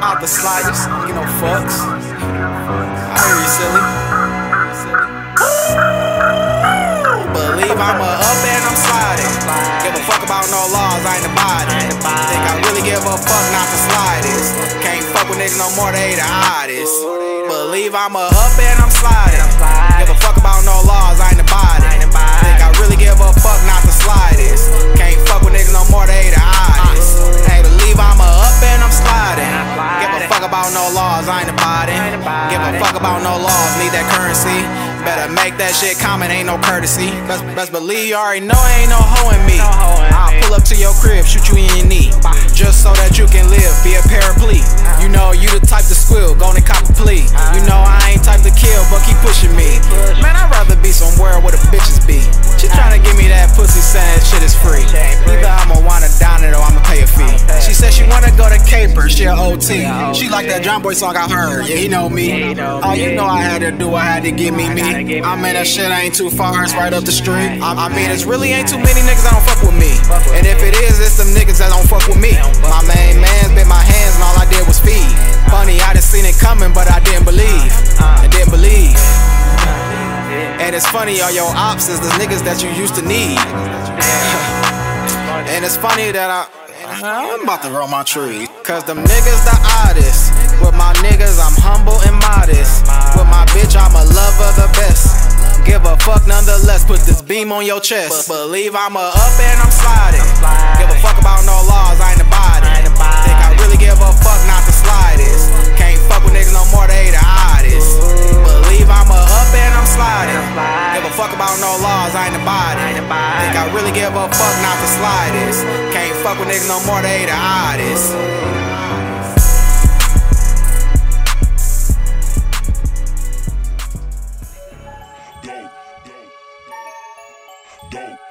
Out the sliders, you know fucks. I hear you, silly. Believe I'm a up and I'm sliding. Give a fuck about no laws, I ain't abiding. Think I really give a fuck not the slightest. Can't fuck with niggas no more, they the oddest. Believe I'm a up and I'm sliding. Ain't abiding. Give a fuck about no laws, need that currency. Better make that shit common, ain't no courtesy. Best, best believe you already know ain't no hoe in me. I'll pull up to your crib, shoot you wanna go to Caper, she a OT. She like that John Boy song I heard, yeah, he know me. Oh, you know I had to do, I had to give me me. I mean, that shit ain't too far, it's right up the street. I, I mean, it's really ain't too many niggas that don't fuck with me. And if it is, it's them niggas that don't fuck with me. My main man's been my hands, and all I did was feed. Funny, I done seen it coming, but I didn't believe. I didn't believe. And it's funny, all your ops is the niggas that you used to need. and it's funny that I. Uh-huh. I'm about to roll my tree. Cause them niggas the oddest. With my niggas, I'm humble and modest. With my bitch, I'm a lover the best. Give a fuck nonetheless, put this beam on your chest. Believe I'm a up and I'm sliding. Give a fuck about no laws, I ain't abiding. A no laws, I ain't abiding. Think I really give a fuck not the slightest. Can't fuck with niggas no more, they the oddest. Go.